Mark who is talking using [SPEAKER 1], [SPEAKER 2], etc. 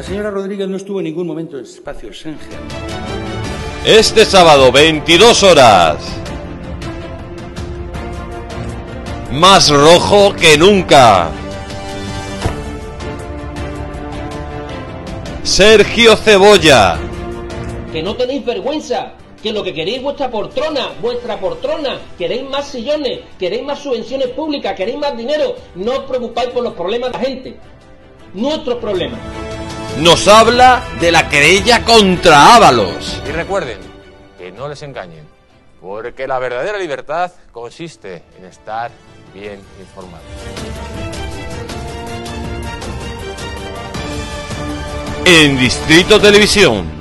[SPEAKER 1] La señora Rodríguez no estuvo en ningún momento en espacio Schengen.
[SPEAKER 2] Este sábado, 22 horas. Más rojo que nunca. Sergio Cebolla.
[SPEAKER 3] Que no tenéis vergüenza, que lo que queréis es vuestra poltrona, vuestra poltrona, queréis más sillones, queréis más subvenciones públicas, queréis más dinero, no os preocupáis por los problemas de la gente, nuestros problemas.
[SPEAKER 2] Nos habla de la querella contra Ábalos.
[SPEAKER 4] Y recuerden que no les engañen, porque la verdadera libertad consiste en estar bien informados.
[SPEAKER 2] En Distrito Televisión.